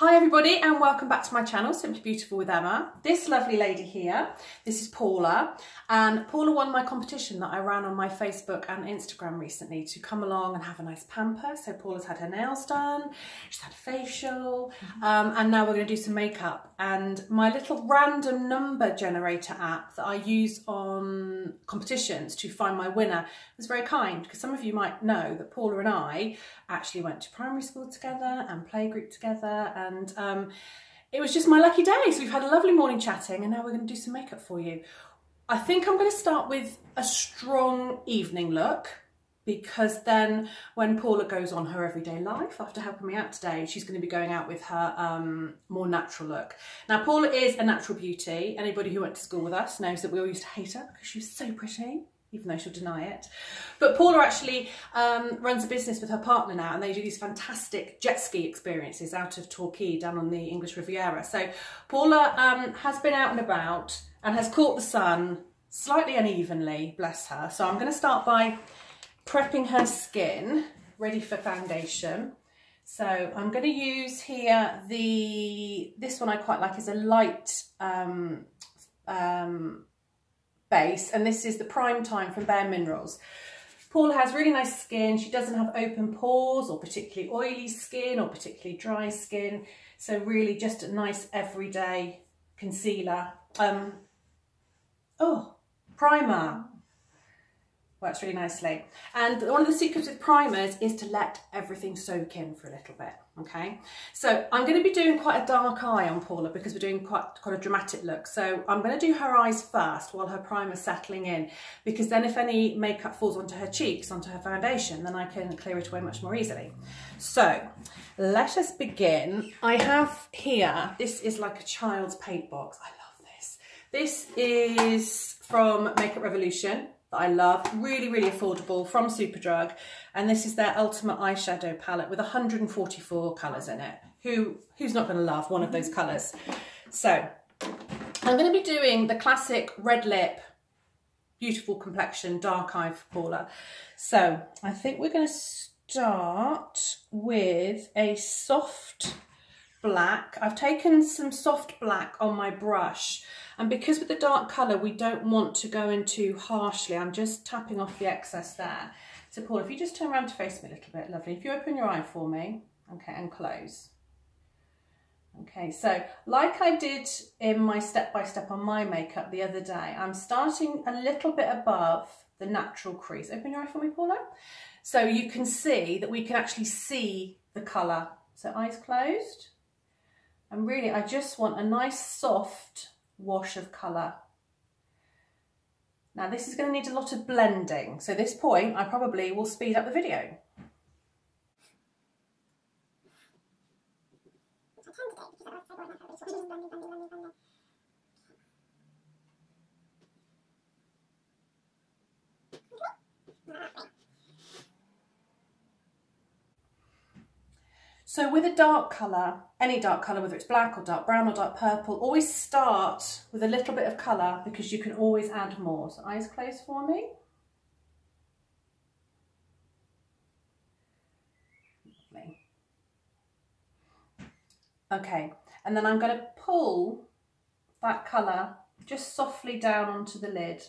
Hi everybody and welcome back to my channel, Simply Beautiful with Emma. This lovely lady here, this is Paula and Paula won my competition that I ran on my Facebook and Instagram recently to come along and have a nice pamper. So Paula's had her nails done, she's had a facial um, and now we're going to do some makeup and my little random number generator app that I use on competitions to find my winner was very kind because some of you might know that Paula and I actually went to primary school together and playgroup together and and um, it was just my lucky day. So we've had a lovely morning chatting and now we're going to do some makeup for you. I think I'm going to start with a strong evening look because then when Paula goes on her everyday life after helping me out today, she's going to be going out with her um, more natural look. Now, Paula is a natural beauty. Anybody who went to school with us knows that we all used to hate her because she was so pretty even though she'll deny it. But Paula actually um, runs a business with her partner now and they do these fantastic jet ski experiences out of Torquay down on the English Riviera. So Paula um, has been out and about and has caught the sun slightly unevenly, bless her. So I'm going to start by prepping her skin ready for foundation. So I'm going to use here the, this one I quite like is a light um, um, base and this is the Prime Time from Bare Minerals. Paula has really nice skin. She doesn't have open pores or particularly oily skin or particularly dry skin. So really just a nice everyday concealer. Um, oh, primer works really nicely. And one of the secrets with primers is to let everything soak in for a little bit, okay? So I'm gonna be doing quite a dark eye on Paula because we're doing quite, quite a dramatic look. So I'm gonna do her eyes first while her primer's settling in, because then if any makeup falls onto her cheeks, onto her foundation, then I can clear it away much more easily. So let us begin. I have here, this is like a child's paint box. I love this. This is from Makeup Revolution that I love. Really, really affordable from Superdrug. And this is their Ultimate Eyeshadow Palette with 144 colours in it. Who Who's not going to love one of those colours? So I'm going to be doing the classic red lip, beautiful complexion, dark eye for Paula. So I think we're going to start with a soft black. I've taken some soft black on my brush and because with the dark colour we don't want to go in too harshly, I'm just tapping off the excess there. So Paul, if you just turn around to face me a little bit, lovely. If you open your eye for me, okay, and close. Okay, so like I did in my step-by-step -step on my makeup the other day, I'm starting a little bit above the natural crease. Open your eye for me, Paula. So you can see that we can actually see the colour. So eyes closed. And really, I just want a nice soft wash of colour. Now this is going to need a lot of blending, so this point I probably will speed up the video. So with a dark colour, any dark colour, whether it's black or dark brown or dark purple, always start with a little bit of colour because you can always add more. So eyes closed for me. Lovely. Okay, and then I'm going to pull that colour just softly down onto the lid.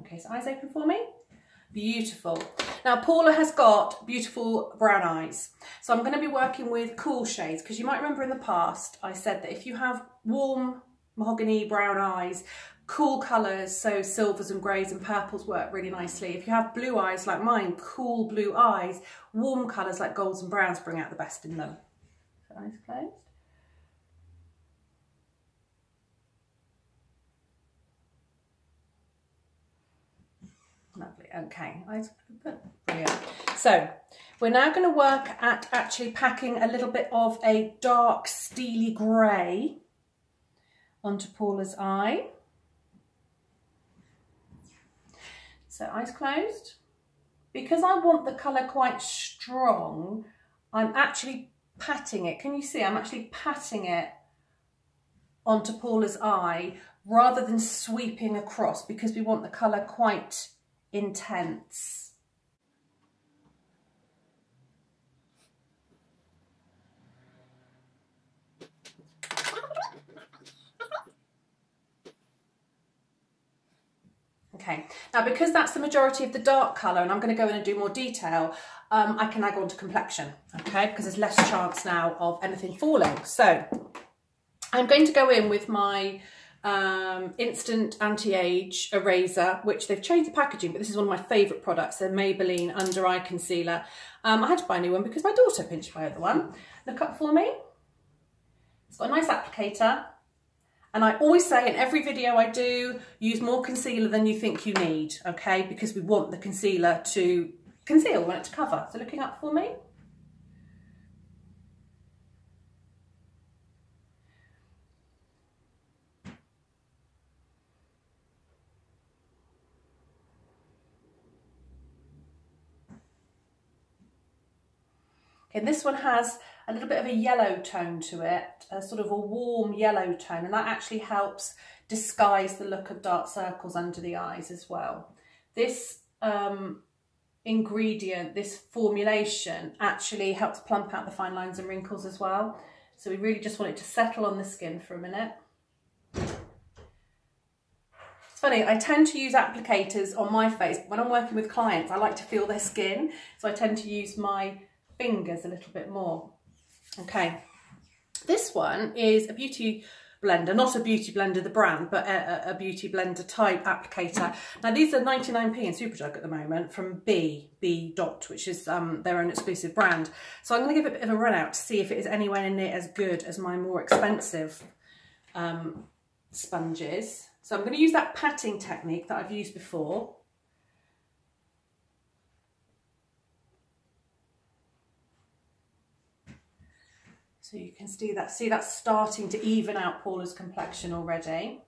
Okay, so eyes open for me. Beautiful. Now Paula has got beautiful brown eyes. So I'm going to be working with cool shades because you might remember in the past I said that if you have warm mahogany brown eyes, cool colours, so silvers and greys and purples work really nicely. If you have blue eyes like mine, cool blue eyes, warm colours like golds and browns bring out the best in them. Eyes closed. Lovely, okay. Brilliant. So we're now going to work at actually packing a little bit of a dark steely grey onto Paula's eye. So eyes closed. Because I want the colour quite strong, I'm actually patting it. Can you see? I'm actually patting it onto Paula's eye rather than sweeping across because we want the colour quite intense. Okay, now because that's the majority of the dark colour and I'm going to go in and do more detail, um, I can now go on to complexion, okay, because there's less chance now of anything falling. So I'm going to go in with my um, Instant Anti-Age Eraser, which they've changed the packaging, but this is one of my favourite products, the Maybelline Under Eye Concealer. Um, I had to buy a new one because my daughter pinched my other one. Look up for me. It's got a nice applicator. And I always say in every video I do, use more concealer than you think you need, okay? Because we want the concealer to conceal, we want it to cover. So looking up for me. And this one has a little bit of a yellow tone to it, a sort of a warm yellow tone, and that actually helps disguise the look of dark circles under the eyes as well. This um, ingredient, this formulation, actually helps plump out the fine lines and wrinkles as well. So we really just want it to settle on the skin for a minute. It's funny, I tend to use applicators on my face, when I'm working with clients, I like to feel their skin. So I tend to use my fingers a little bit more. Okay, this one is a beauty blender, not a beauty blender the brand, but a, a, beauty blender type applicator. Now these are 99p in Superdrug at the moment from B, B Dot, which is um, their own exclusive brand. So I'm going to give it a bit of a run out to see if it is anywhere near as good as my more expensive um, sponges. So I'm going to use that patting technique that I've used before. So you can see that, see that's starting to even out Paula's complexion already.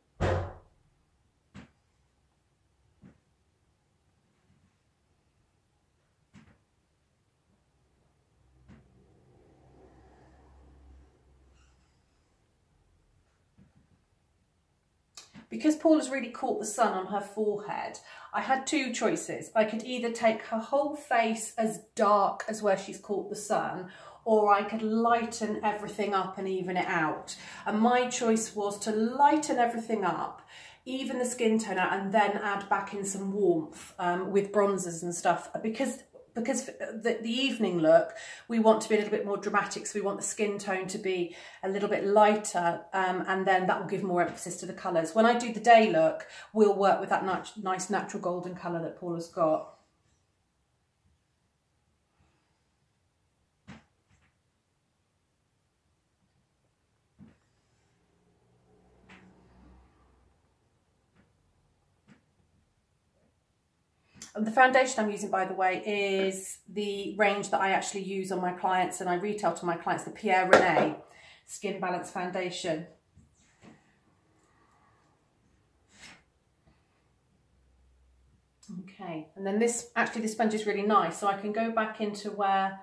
because Paula's really caught the sun on her forehead, I had two choices. I could either take her whole face as dark as where she's caught the sun, or I could lighten everything up and even it out. And my choice was to lighten everything up, even the skin tone out, and then add back in some warmth um, with bronzers and stuff because because the, the, evening look, we want to be a little bit more dramatic. So we want the skin tone to be a little bit lighter um, and then that will give more emphasis to the colours. When I do the day look, we'll work with that nice natural golden colour that Paula's got. The foundation I'm using, by the way, is the range that I actually use on my clients and I retail to my clients, the Pierre Rene Skin Balance Foundation. Okay, and then this, actually this sponge is really nice, so I can go back into where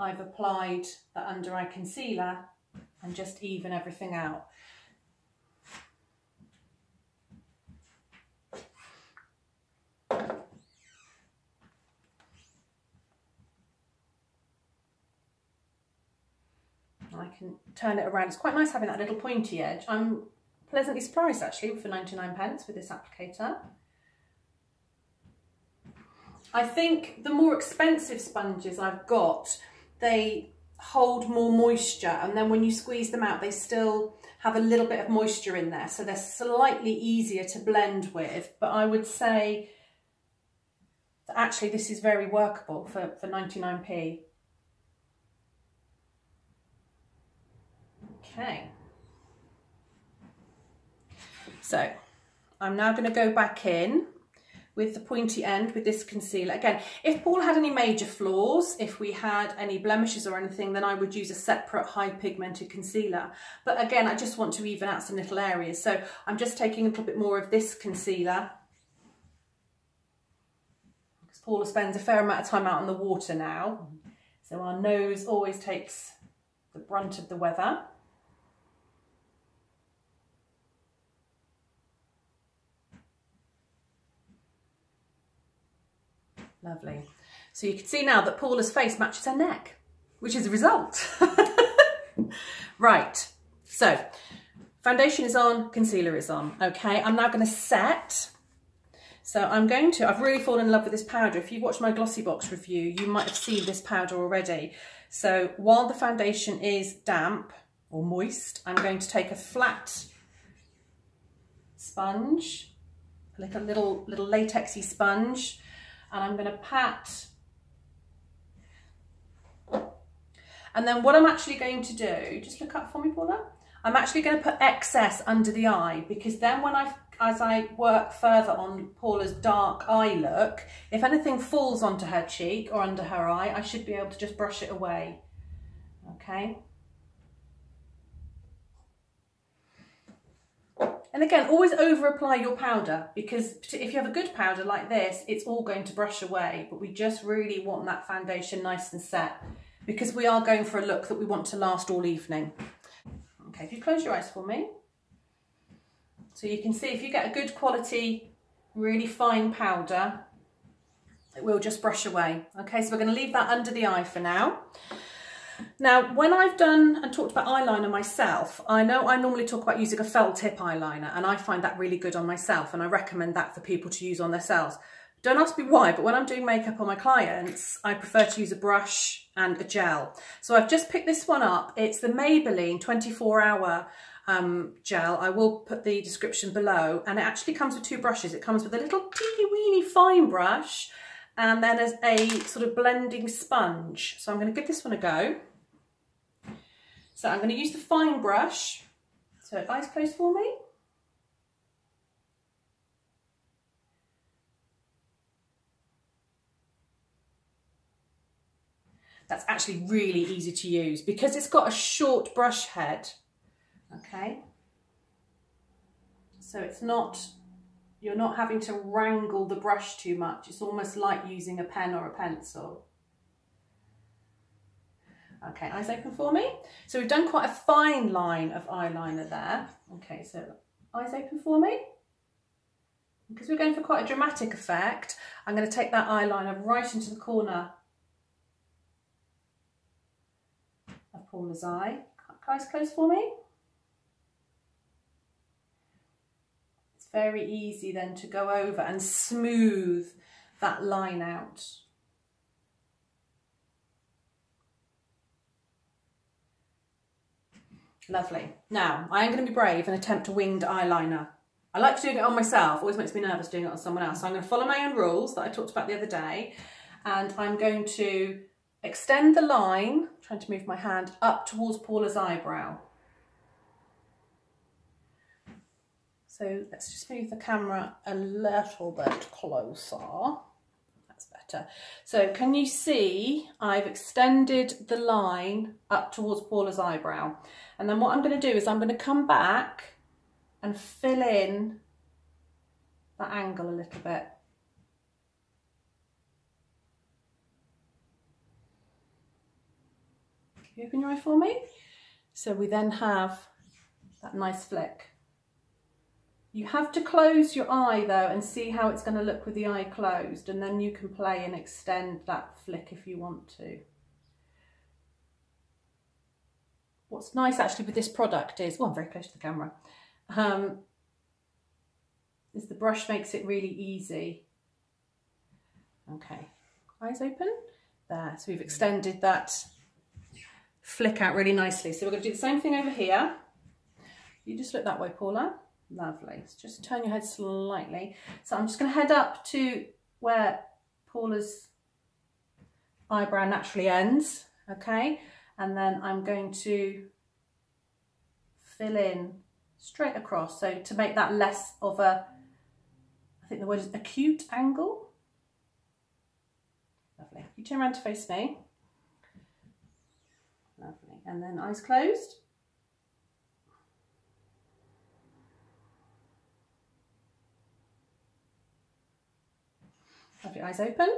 I've applied the under eye concealer and just even everything out. I can turn it around. It's quite nice having that little pointy edge. I'm pleasantly surprised actually for 99 pence with this applicator. I think the more expensive sponges I've got, they hold more moisture and then when you squeeze them out they still have a little bit of moisture in there so they're slightly easier to blend with but I would say that actually this is very workable for, for 99p. Okay. So I'm now going to go back in with the pointy end with this concealer. Again, if Paul had any major flaws, if we had any blemishes or anything, then I would use a separate high pigmented concealer. But again, I just want to even out some little areas. So I'm just taking a little bit more of this concealer. Because Paula spends a fair amount of time out on the water now. So our nose always takes the brunt of the weather. Lovely. So you can see now that Paula's face matches her neck, which is a result. right, so foundation is on, concealer is on. Okay, I'm now going to set. So I'm going to, I've really fallen in love with this powder. If you watched my Glossy Box review, you might have seen this powder already. So while the foundation is damp or moist, I'm going to take a flat sponge, like a little, little latexy sponge, and I'm going to pat and then what I'm actually going to do, just look up for me, Paula. I'm actually going to put excess under the eye because then when I, as I work further on Paula's dark eye look, if anything falls onto her cheek or under her eye, I should be able to just brush it away. Okay. And again, always over apply your powder because if you have a good powder like this, it's all going to brush away, but we just really want that foundation nice and set because we are going for a look that we want to last all evening. Okay, if you close your eyes for me. So you can see if you get a good quality, really fine powder, it will just brush away. Okay, so we're going to leave that under the eye for now. Now, when I've done and talked about eyeliner myself, I know I normally talk about using a felt tip eyeliner and I find that really good on myself and I recommend that for people to use on themselves. Don't ask me why, but when I'm doing makeup on my clients, I prefer to use a brush and a gel. So I've just picked this one up. It's the Maybelline 24 hour um, gel. I will put the description below. And it actually comes with two brushes. It comes with a little teeny weeny fine brush and then as a sort of blending sponge. So I'm going to give this one a go. So I'm going to use the fine brush. So eyes closed for me. that's actually really easy to use because it's got a short brush head, okay? So it's not, you're not having to wrangle the brush too much. It's almost like using a pen or a pencil. Okay, eyes open for me. So we've done quite a fine line of eyeliner there. Okay, so eyes open for me. Because we're going for quite a dramatic effect, I'm going to take that eyeliner right into the corner of Paula's eye. Eyes closed for me. Very easy then to go over and smooth that line out. Lovely. Now, I am going to be brave and attempt a winged eyeliner. I like doing it on myself, always makes me nervous doing it on someone else. So I'm going to follow my own rules that I talked about the other day and I'm going to extend the line, trying to move my hand up towards Paula's eyebrow. So let's just move the camera a little bit closer. That's better. So can you see I've extended the line up towards Paula's eyebrow. And then what I'm going to do is I'm going to come back and fill in that angle a little bit. you open your eye for me? So we then have that nice flick. You have to close your eye though and see how it's going to look with the eye closed and then you can play and extend that flick if you want to. What's nice actually with this product is, well I'm very close to the camera, um, is the brush makes it really easy. Okay, eyes open. There, so we've extended that flick out really nicely. So we're going to do the same thing over here. You just look that way, Paula. Lovely. So just turn your head slightly. So I'm just going to head up to where Paula's eyebrow naturally ends, okay? And then I'm going to fill in straight across. So to make that less of a, I think the word is acute angle. Lovely. You turn around to face me. Lovely. And then eyes closed. Have your eyes open.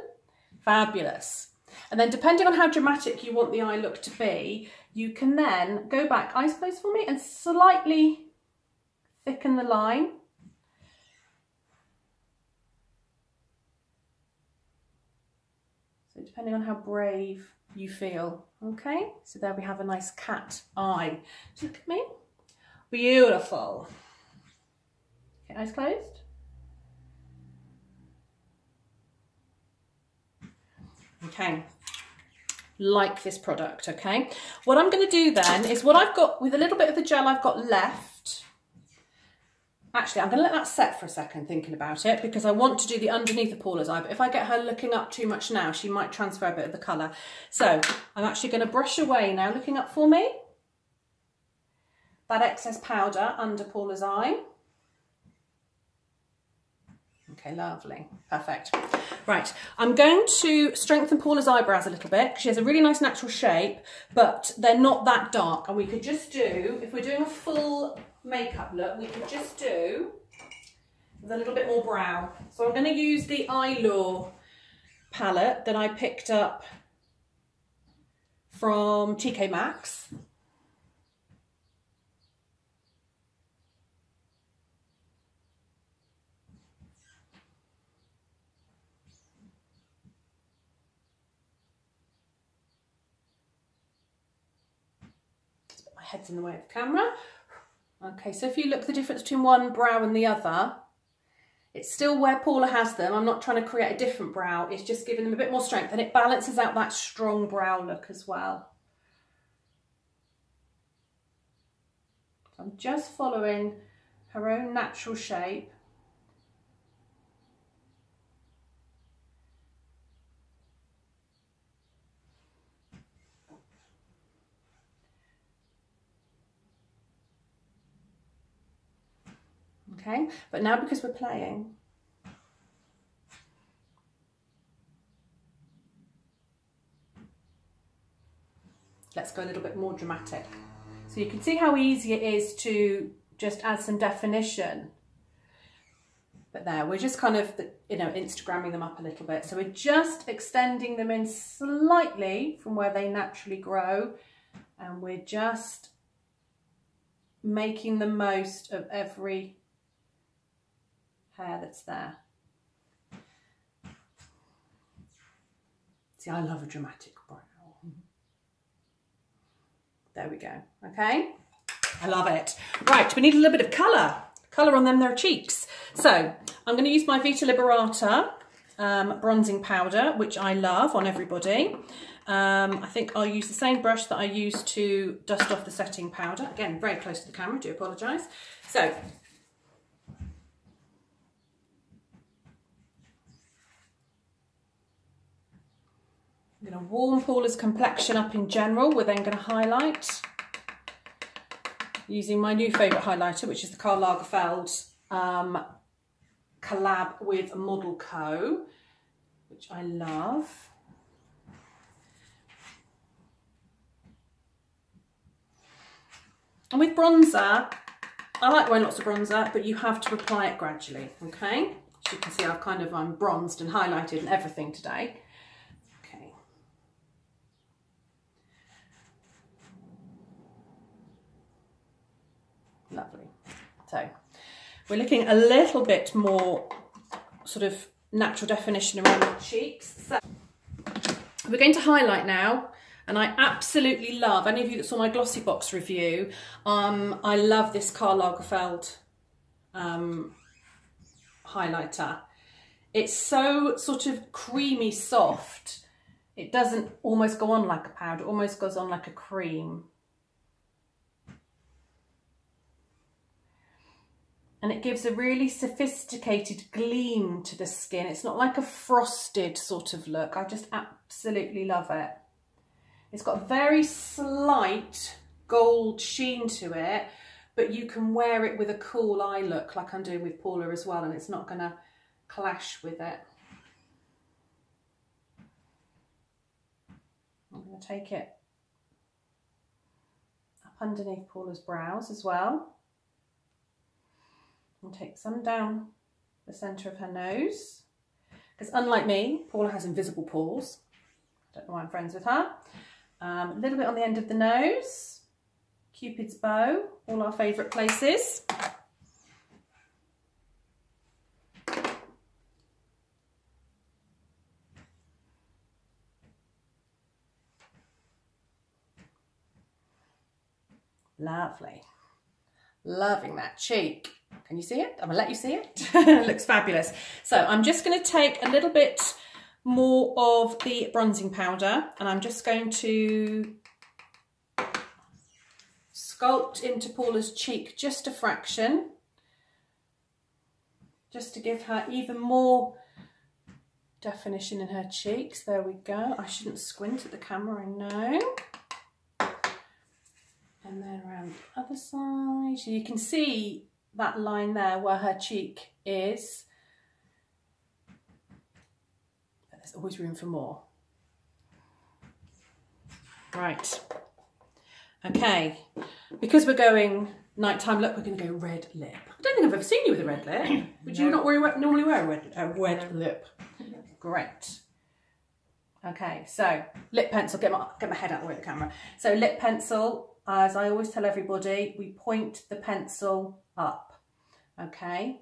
Fabulous. And then depending on how dramatic you want the eye look to be, you can then go back, eyes closed for me, and slightly thicken the line. So depending on how brave you feel. Okay, so there we have a nice cat eye. Look at me. Beautiful. Okay, eyes closed. Okay, like this product, okay? What I'm going to do then is what I've got, with a little bit of the gel I've got left, actually I'm going to let that set for a second thinking about it because I want to do the underneath of Paula's eye, but if I get her looking up too much now, she might transfer a bit of the colour. So I'm actually going to brush away now, looking up for me, that excess powder under Paula's eye. Okay, lovely. Perfect. Right, I'm going to strengthen Paula's eyebrows a little bit. She has a really nice natural shape, but they're not that dark. And we could just do, if we're doing a full makeup look, we could just do with a little bit more brow. So I'm going to use the Eylure palette that I picked up from TK Maxx. Head's in the way of the camera. Okay, so if you look the difference between one brow and the other, it's still where Paula has them. I'm not trying to create a different brow. It's just giving them a bit more strength and it balances out that strong brow look as well. I'm just following her own natural shape. Okay? But now because we're playing, let's go a little bit more dramatic. So you can see how easy it is to just add some definition. But there, we're just kind of, you know, Instagramming them up a little bit. So we're just extending them in slightly from where they naturally grow. And we're just making the most of every hair that's there. See, I love a dramatic brow. There we go, okay? I love it. Right, we need a little bit of colour. Colour on them, their cheeks. So, I'm going to use my Vita Liberata um, bronzing powder, which I love on everybody. Um, I think I'll use the same brush that I used to dust off the setting powder. Again, very close to the camera, do apologise. So Going to warm Paula's complexion up in general. We're then going to highlight using my new favourite highlighter, which is the Karl Lagerfeld um, collab with Model Co, which I love. And with bronzer, I like wearing lots of bronzer, but you have to apply it gradually, okay? As you can see, I've kind of, I'm bronzed and highlighted and everything today. Lovely. So we're looking a little bit more sort of natural definition around the cheeks. So we're going to highlight now and I absolutely love, any of you that saw my Glossy Box review, um, I love this Karl Lagerfeld um, highlighter. It's so sort of creamy soft. It doesn't almost go on like a powder, it almost goes on like a cream. And it gives a really sophisticated gleam to the skin. It's not like a frosted sort of look. I just absolutely love it. It's got a very slight gold sheen to it, but you can wear it with a cool eye look like I'm doing with Paula as well, and it's not going to clash with it. I'm going to take it up underneath Paula's brows as well and take some down the centre of her nose. Because unlike me, Paula has invisible pores. I don't know why I'm friends with her. Um, a little bit on the end of the nose. Cupid's bow, all our favourite places. Lovely. Loving that cheek. Can you see it? I'm gonna let you see it. it looks fabulous. So I'm just gonna take a little bit more of the bronzing powder and I'm just going to sculpt into Paula's cheek just a fraction just to give her even more definition in her cheeks. There we go. I shouldn't squint at the camera, I know. And then around the other side. You can see that line there where her cheek is. But there's always room for more. Right. Okay. Because we're going nighttime look, we're going to go red lip. I don't think I've ever seen you with a red lip. Would no. you not wear, normally wear a red, a red lip? Great. Okay, so lip pencil, get my, get my head out of the way of the camera. So lip pencil, as I always tell everybody, we point the pencil up, okay?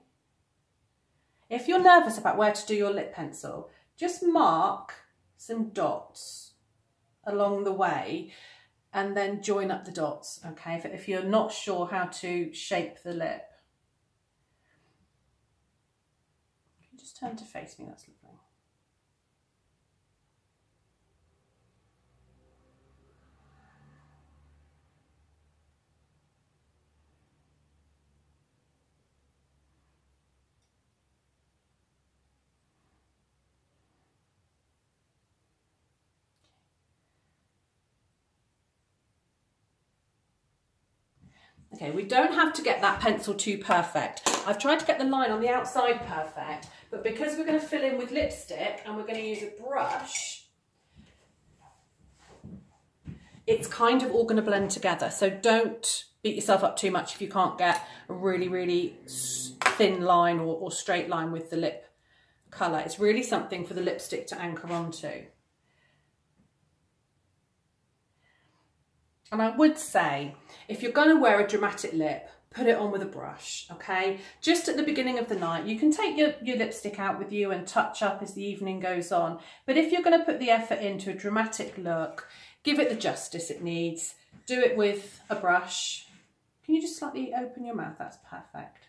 If you're nervous about where to do your lip pencil, just mark some dots along the way and then join up the dots, okay? If you're not sure how to shape the lip. Just turn to face me, that's lovely. Okay, we don't have to get that pencil too perfect. I've tried to get the line on the outside perfect, but because we're going to fill in with lipstick and we're going to use a brush, it's kind of all going to blend together. So don't beat yourself up too much if you can't get a really, really thin line or, or straight line with the lip colour. It's really something for the lipstick to anchor onto. And I would say, if you're going to wear a dramatic lip, put it on with a brush, okay? Just at the beginning of the night, you can take your, your lipstick out with you and touch up as the evening goes on. But if you're going to put the effort into a dramatic look, give it the justice it needs. Do it with a brush. Can you just slightly open your mouth? That's perfect.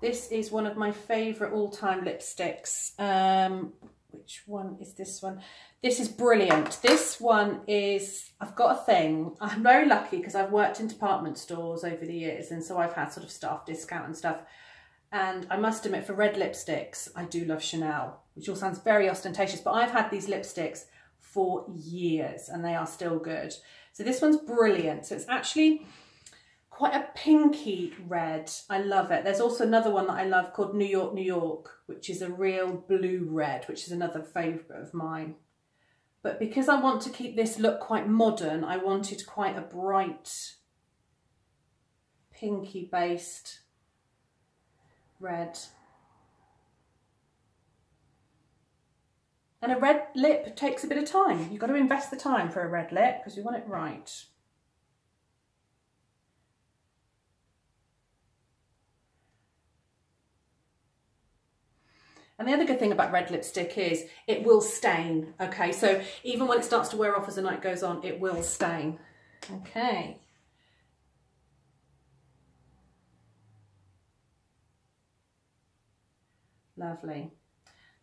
This is one of my favourite all-time lipsticks. Um, which one is this one? This is brilliant. This one is, I've got a thing. I'm very lucky because I've worked in department stores over the years and so I've had sort of staff discount and stuff. And I must admit for red lipsticks, I do love Chanel, which all sounds very ostentatious, but I've had these lipsticks for years and they are still good. So this one's brilliant. So it's actually, quite a pinky red. I love it. There's also another one that I love called New York, New York, which is a real blue red, which is another favourite of mine. But because I want to keep this look quite modern, I wanted quite a bright pinky based red. And a red lip takes a bit of time. You've got to invest the time for a red lip because you want it right. And the other good thing about red lipstick is it will stain, okay? So even when it starts to wear off as the night goes on, it will stain, okay? Lovely.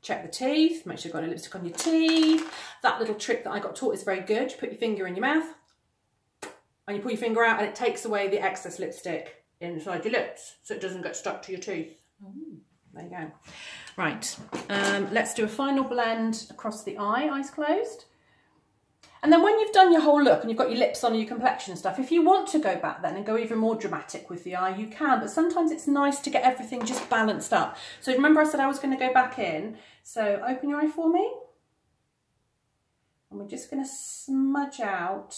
Check the teeth, make sure you've got any lipstick on your teeth. That little trick that I got taught is very good. You put your finger in your mouth and you pull your finger out and it takes away the excess lipstick inside your lips so it doesn't get stuck to your teeth. Mm. There you go. Right, um, let's do a final blend across the eye, eyes closed. And then when you've done your whole look and you've got your lips on and your complexion and stuff, if you want to go back then and go even more dramatic with the eye, you can. But sometimes it's nice to get everything just balanced up. So remember I said I was going to go back in. So open your eye for me. And we're just going to smudge out.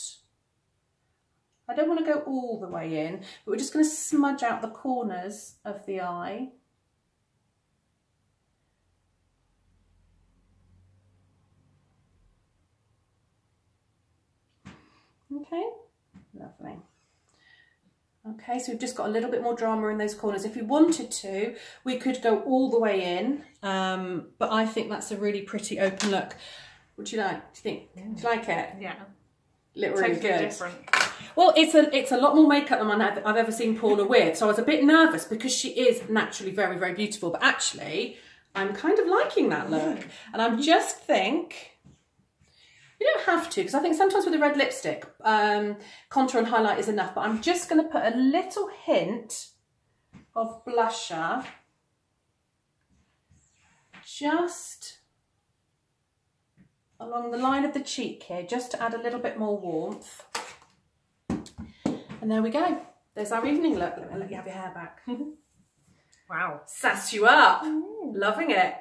I don't want to go all the way in, but we're just going to smudge out the corners of the eye. Okay, lovely. Okay, so we've just got a little bit more drama in those corners. If we wanted to, we could go all the way in, um, but I think that's a really pretty open look. What do you like? Do you think? Do you like it? Yeah. Look really Totally good. different. Well, it's a it's a lot more makeup than I've, I've ever seen Paula with, so I was a bit nervous because she is naturally very very beautiful, but actually I'm kind of liking that look, and I'm just think you don't have to because I think sometimes with a red lipstick, um, contour and highlight is enough, but I'm just going to put a little hint of blusher just along the line of the cheek here, just to add a little bit more warmth. And there we go. There's our evening look. Let me let you have your hair back. Wow. Sass you up. Loving it.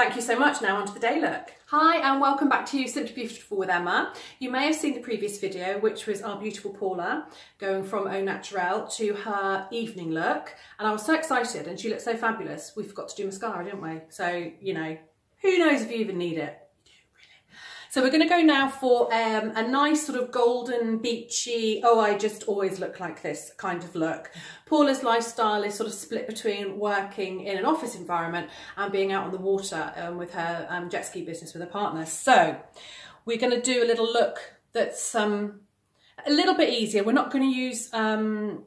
Thank you so much. Now on to the day look. Hi and welcome back to you, Simply Beautiful with Emma. You may have seen the previous video, which was our beautiful Paula going from Au Naturel to her evening look. And I was so excited and she looked so fabulous. We forgot to do mascara, didn't we? So, you know, who knows if you even need it. So we're going to go now for um, a nice sort of golden, beachy, oh, I just always look like this kind of look. Paula's lifestyle is sort of split between working in an office environment and being out on the water um, with her um, jet ski business with her partner. So we're going to do a little look that's um, a little bit easier. We're not going to use um,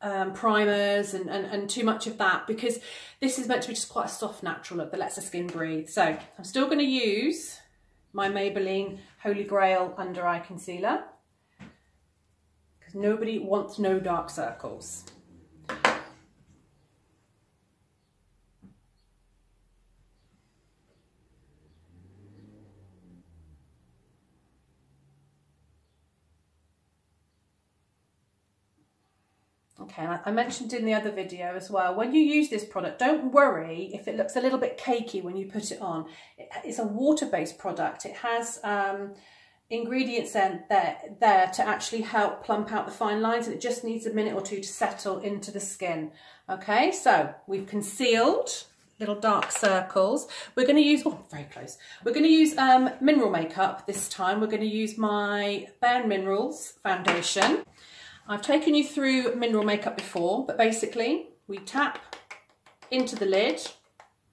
um, primers and, and, and too much of that because this is meant to be just quite a soft natural look that lets the skin breathe. So I'm still going to use my Maybelline Holy Grail Under Eye Concealer because nobody wants no dark circles. Okay, I mentioned in the other video as well, when you use this product, don't worry if it looks a little bit cakey when you put it on. It's a water-based product. It has um, ingredients in there, there to actually help plump out the fine lines and it just needs a minute or two to settle into the skin. Okay, so we've concealed little dark circles. We're going to use, oh, very close. We're going to use um, mineral makeup this time. We're going to use my Bare Minerals foundation. I've taken you through mineral makeup before, but basically we tap into the lid,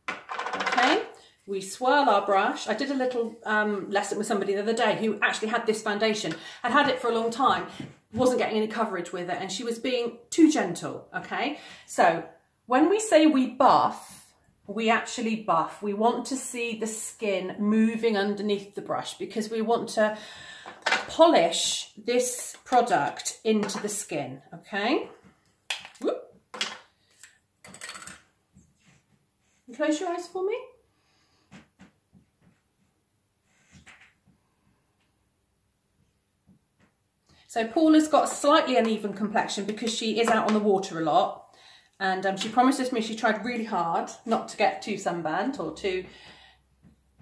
okay? We swirl our brush. I did a little um, lesson with somebody the other day who actually had this foundation, had had it for a long time, wasn't getting any coverage with it, and she was being too gentle, okay? So when we say we buff, we actually buff. We want to see the skin moving underneath the brush because we want to polish this product into the skin, okay? Whoop. Close your eyes for me. So Paula's got a slightly uneven complexion because she is out on the water a lot. And um, she promises me she tried really hard not to get too sunburnt or too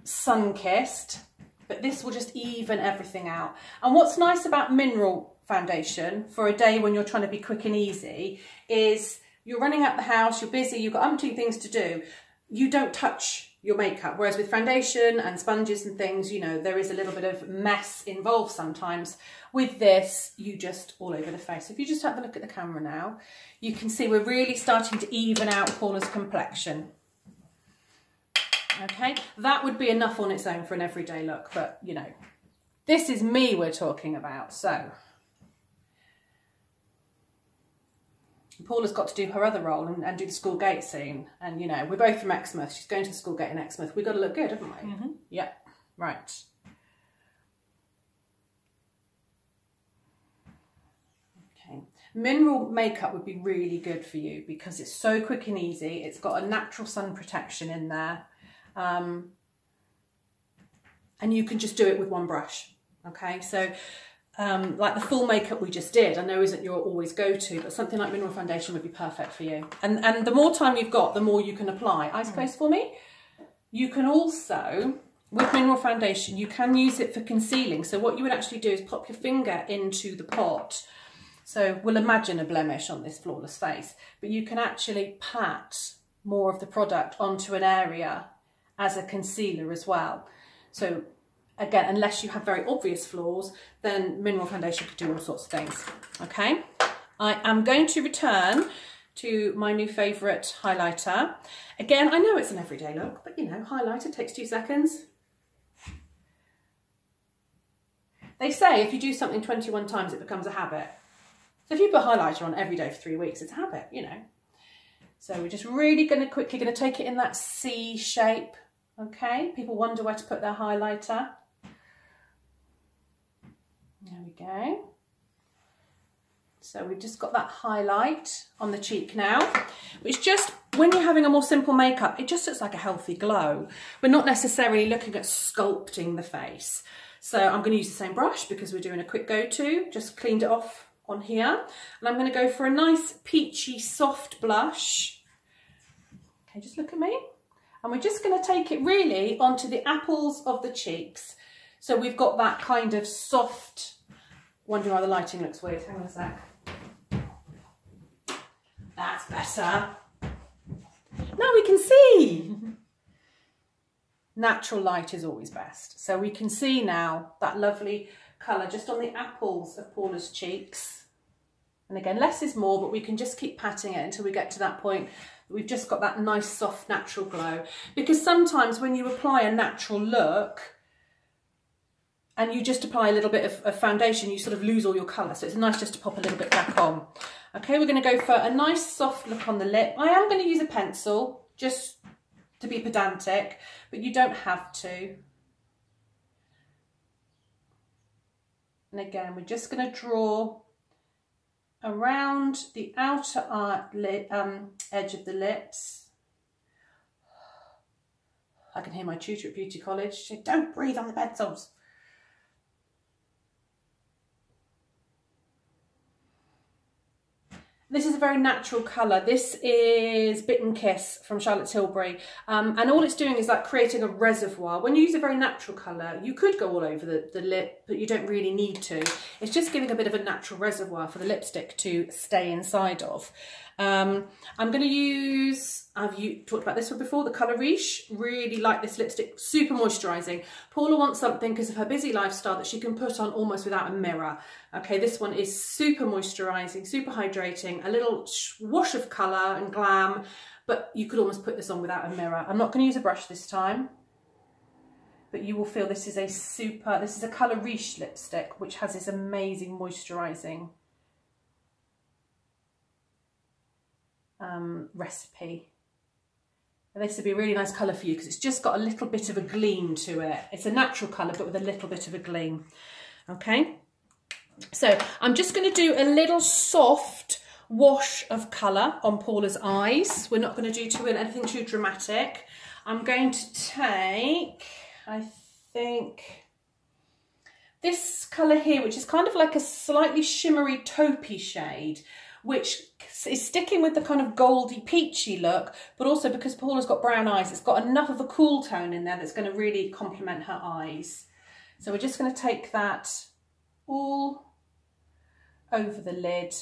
sun-kissed but this will just even everything out. And what's nice about mineral foundation for a day when you're trying to be quick and easy is you're running out the house, you're busy, you've got umpteen things to do. You don't touch your makeup. Whereas with foundation and sponges and things, you know, there is a little bit of mess involved sometimes. With this, you just all over the face. If you just have a look at the camera now, you can see we're really starting to even out Paula's complexion. Okay, that would be enough on its own for an everyday look, but you know, this is me we're talking about, so. Paula's got to do her other role and, and, do the school gate scene. And, you know, we're both from Exmouth. She's going to the school gate in Exmouth. We've got to look good, haven't we? Mm -hmm. Yeah, right. Okay. Mineral makeup would be really good for you because it's so quick and easy. It's got a natural sun protection in there. Um, and you can just do it with one brush. Okay, so um, like the full makeup we just did, I know isn't your always go-to, but something like mineral foundation would be perfect for you. And, and the more time you've got, the more you can apply. Eyes mm. closed for me. You can also, with mineral foundation, you can use it for concealing. So what you would actually do is pop your finger into the pot. So we'll imagine a blemish on this flawless face, but you can actually pat more of the product onto an area as a concealer as well. So again, unless you have very obvious flaws, then mineral foundation could do all sorts of things. Okay, I am going to return to my new favourite highlighter. Again, I know it's an everyday look, but you know, highlighter takes two seconds. They say if you do something 21 times, it becomes a habit. So if you put highlighter on every day for three weeks, it's a habit, you know. So we're just really going to quickly going to take it in that C shape. Okay, people wonder where to put their highlighter. There we go. So we've just got that highlight on the cheek now, which just, when you're having a more simple makeup, it just looks like a healthy glow. We're not necessarily looking at sculpting the face. So I'm going to use the same brush because we're doing a quick go-to, just cleaned it off on here. And I'm going to go for a nice peachy soft blush. Okay, just look at me. And we're just going to take it really onto the apples of the cheeks. So we've got that kind of soft, wondering why the lighting looks weird. Hang on a sec. That's better. Now we can see. Natural light is always best. So we can see now that lovely colour just on the apples of Paula's cheeks. And again, less is more, but we can just keep patting it until we get to that point we've just got that nice soft natural glow. Because sometimes when you apply a natural look, and you just apply a little bit of, of, foundation, you sort of lose all your colour. So it's nice just to pop a little bit back on. Okay, we're going to go for a nice soft look on the lip. I am going to use a pencil just to be pedantic, but you don't have to. And again, we're just going to draw around the outer um, edge of the lips. I can hear my tutor at beauty college say, don't breathe on the pencils. This is a very natural colour. This is Bitten Kiss from Charlotte Tilbury. Um, and all it's doing is like creating a reservoir. When you use a very natural colour, you could go all over the, the lip, but you don't really need to. It's just giving a bit of a natural reservoir for the lipstick to stay inside of. Um, I'm going to use, I've you talked about this one before, the Colour Riche. Really like this lipstick, super moisturising. Paula wants something because of her busy lifestyle that she can put on almost without a mirror. Okay, this one is super moisturising, super hydrating, a little wash of colour and glam, but you could almost put this on without a mirror. I'm not going to use a brush this time but you will feel this is a super, this is a Colour Riche lipstick, which has this amazing moisturising um, recipe. And this would be a really nice colour for you because it's just got a little bit of a gleam to it. It's a natural colour but with a little bit of a gleam. Okay, so I'm just going to do a little soft wash of colour on Paula's eyes. We're not going to do too anything too dramatic. I'm going to take, I think, this colour here, which is kind of like a slightly shimmery taupey shade which is sticking with the kind of goldy peachy look, but also because Paula's got brown eyes, it's got enough of a cool tone in there that's going to really complement her eyes. So we're just going to take that all over the lid.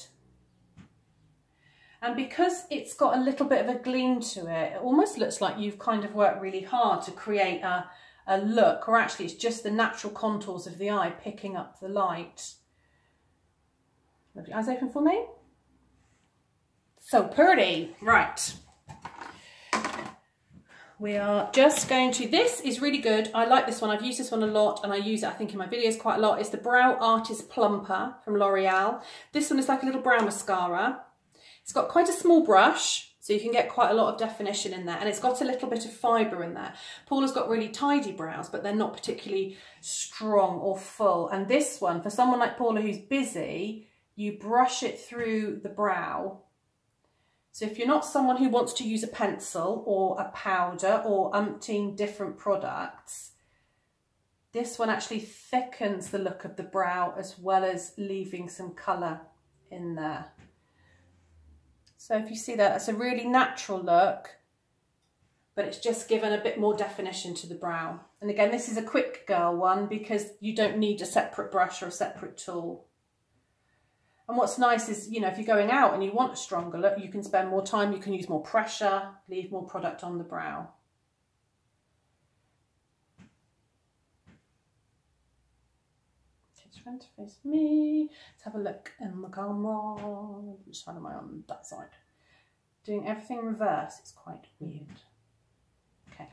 And because it's got a little bit of a gleam to it, it almost looks like you've kind of worked really hard to create a, a look, or actually it's just the natural contours of the eye picking up the light. Eyes open for me. So pretty. Right. We are just going to, this is really good. I like this one. I've used this one a lot and I use it, I think, in my videos quite a lot. It's the Brow Artist Plumper from L'Oreal. This one is like a little brow mascara. It's got quite a small brush, so you can get quite a lot of definition in there. And it's got a little bit of fibre in there. Paula's got really tidy brows, but they're not particularly strong or full. And this one, for someone like Paula who's busy, you brush it through the brow so if you're not someone who wants to use a pencil or a powder or umpteen different products, this one actually thickens the look of the brow as well as leaving some colour in there. So if you see that, it's a really natural look, but it's just given a bit more definition to the brow. And again, this is a quick girl one because you don't need a separate brush or a separate tool. And what's nice is, you know, if you're going out and you want a stronger look, you can spend more time, you can use more pressure, leave more product on the brow. Trying to face me. Let's have a look in the camera. Which side am I on? That side. Doing everything reverse is quite weird. Okay.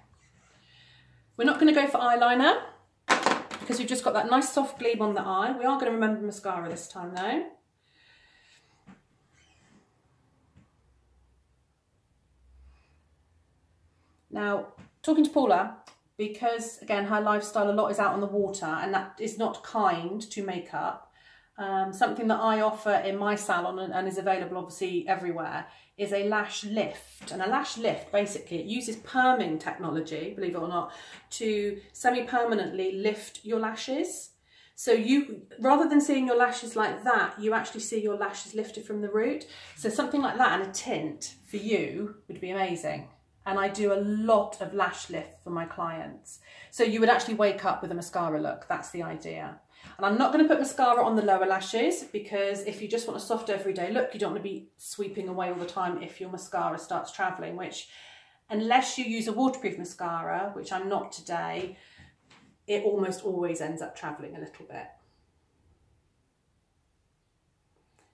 We're not going to go for eyeliner. because we've just got that nice soft gleam on the eye. We are going to remember mascara this time though. Now, talking to Paula, because again, her lifestyle a lot is out on the water and that is not kind to makeup. Um, something that I offer in my salon and, and is available obviously everywhere is a lash lift. And a lash lift, basically, it uses perming technology, believe it or not, to semi-permanently lift your lashes. So you, rather than seeing your lashes like that, you actually see your lashes lifted from the root. So something like that and a tint for you would be amazing and I do a lot of lash lift for my clients. So you would actually wake up with a mascara look, that's the idea. And I'm not going to put mascara on the lower lashes because if you just want a soft everyday look, you don't want to be sweeping away all the time if your mascara starts travelling, which unless you use a waterproof mascara, which I'm not today, it almost always ends up travelling a little bit.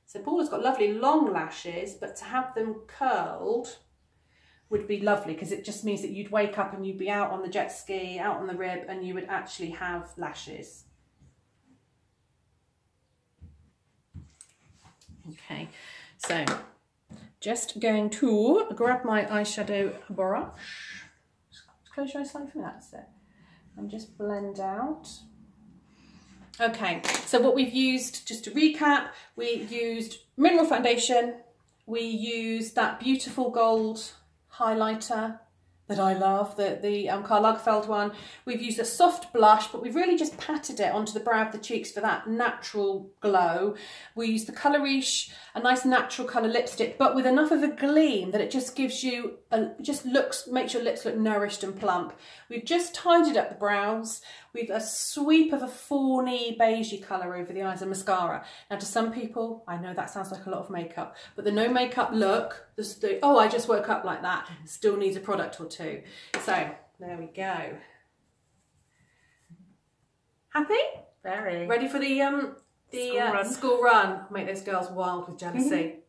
So Paula's got lovely long lashes, but to have them curled, would be lovely because it just means that you'd wake up and you'd be out on the jet ski, out on the rib, and you would actually have lashes. Okay, so just going to grab my eyeshadow brush. Close your eyes slightly that's it. And just blend out. Okay, so what we've used, just to recap, we used mineral foundation, we used that beautiful gold highlighter that I love, the, the um, Karl Lagerfeld one. We've used a soft blush, but we've really just patted it onto the brow of the cheeks for that natural glow. We use the Colour Riche, a nice natural colour lipstick, but with enough of a gleam that it just gives you, a, just looks, makes your lips look nourished and plump. We've just tidied up the brows. We've a sweep of a fawny beigey colour over the eyes and mascara. Now to some people, I know that sounds like a lot of makeup, but the no makeup look, the, oh I just woke up like that, still needs a product or two. So there we go. Happy? Very. Ready for the um the school, uh, run. school run? Make those girls wild with jealousy.